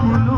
Hulu.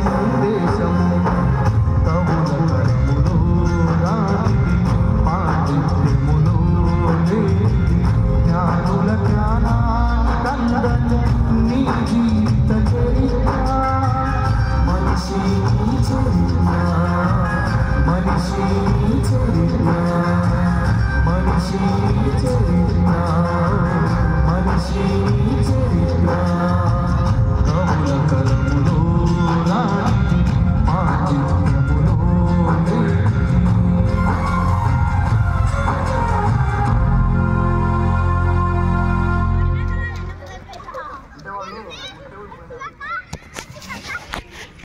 సందేశము తవుల తరములో రాతికి పాటిములో జ్ఞానుల జ్ఞానా కందని